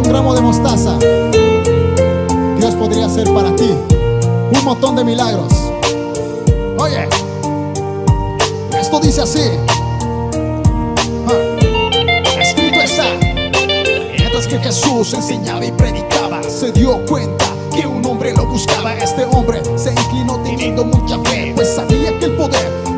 un gramo de mostaza, Dios podría hacer para ti un montón de milagros. Oye, esto dice así. Ah, escrito está. Mientras que Jesús enseñaba y predicaba, se dio cuenta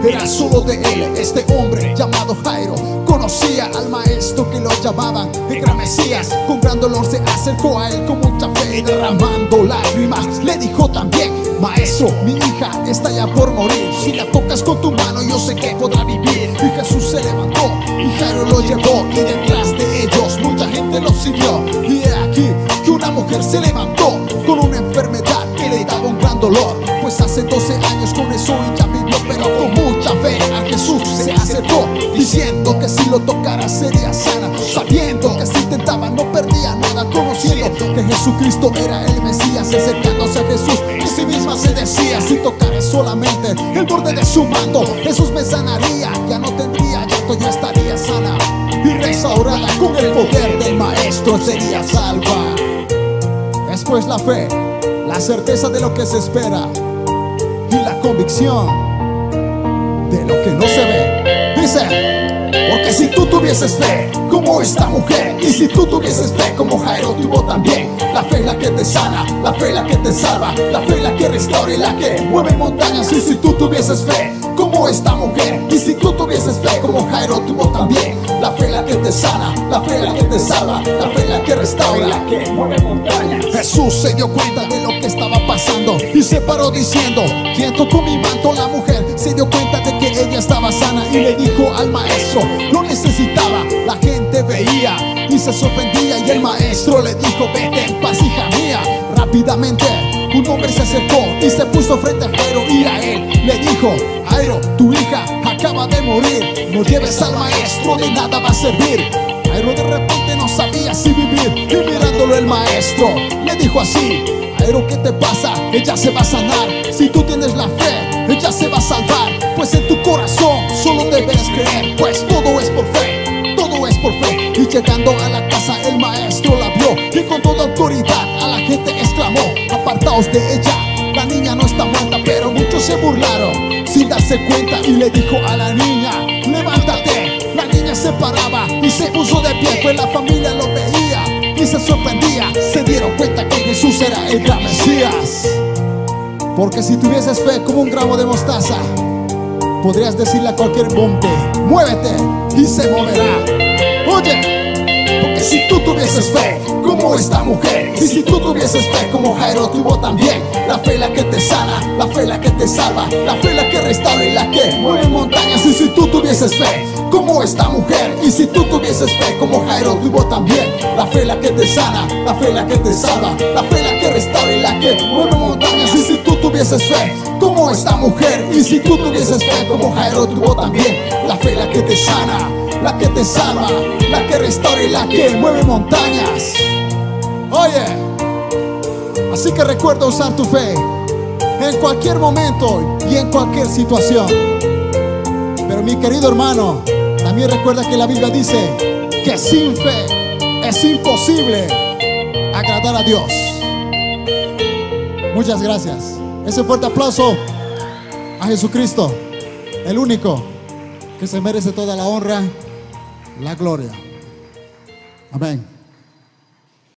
era solo de él. Este hombre llamado Jairo conocía al maestro que lo llamaban el gran Mesías. Con gran dolor se acercó a él con mucha fe y derramando lágrimas. Le dijo también, maestro, mi hija está ya por morir. Si la tocas con tu mano, yo sé que podrá vivir. Y Jesús se levantó y Jairo lo llevó. Y detrás de ellos mucha gente lo siguió. Y he aquí que una mujer se levantó con una enfermedad que le daba un gran dolor. Pues hace 12 años con eso diciendo que si lo tocara sería sana, sabiendo que si intentaba no perdía nada, conociendo que Jesucristo era el Mesías, acercándose a Jesús. Y sí misma se decía, si tocaré solamente el borde de su manto, Jesús me sanaría, ya no tendría llanto, yo estaría sana y restaurada con el poder del Maestro sería salva. Después la fe, la certeza de lo que se espera y la convicción de lo que no se ve. Dice, porque si tú tuvieses fe como esta mujer y si tú tuvieses fe como Jairo tuvo también, la fe es la que te sana, la fe la que te salva, la fe la que restaura y la que mueve montañas. Y si tú tuvieses fe como esta mujer y si tú tuvieses fe como Jairo tuvo también, la fe la que te sana, la fe la que te salva, la fe la que restaura y la que mueve montañas. Jesús se dio cuenta de lo que estaba pasando y se paró diciendo, ¿quién tocó mi manto? La mujer se dio cuenta de que ella estaba sana y le dijo al maestro, y se sorprendía y el maestro le dijo, vete en paz hija mía, rápidamente. Un hombre se acercó y se puso frente a Jairo y a él le dijo, Jairo, tu hija acaba de morir, no lleves al maestro, de nada va a servir. Jairo de repente no sabía si vivir y mirándolo el maestro le dijo así, Jairo, ¿qué te pasa? Ella se va a sanar, si tú tienes la fe, ella se va a salvar, pues en tu corazón llegando a la casa el maestro la vio y con toda autoridad a la gente exclamó, apartaos de ella. La niña no está muerta, pero muchos se burlaron sin darse cuenta y le dijo a la niña, levántate. La niña se paraba y se puso de pie, pues la familia lo veía y se sorprendía. Se dieron cuenta que Jesús era el gran Mesías. Porque si tuvieses fe como un gramo de mostaza, podrías decirle a cualquier monte, muévete y se moverá. Oye, porque si tú tuvieses fe como esta mujer, y si tú tuvieses fe como Jairo tuvo también, la fe la que te sana, la fe la que te salva, la fe la que restaura y la que mueve montañas. Y si tú tuvieses fe como esta mujer, y si tú tuvieses fe como Jairo tuvo también, la fe la que te sana, la fe la que te salva, la fe la que restaura y la que mueve montañas. Y si tú tuvieses fe como esta mujer, y si tú tuvieses fe como Jairo tuvo también, la fe la que te sana, la que te salva, la que restaura y la que mueve montañas. Oye, así que recuerda usar tu fe en cualquier momento y en cualquier situación. Pero mi querido hermano, también recuerda que la Biblia dice que sin fe es imposible agradar a Dios. Muchas gracias. Ese fuerte aplauso a Jesucristo, el único que se merece toda la honra, la gloria. Amén.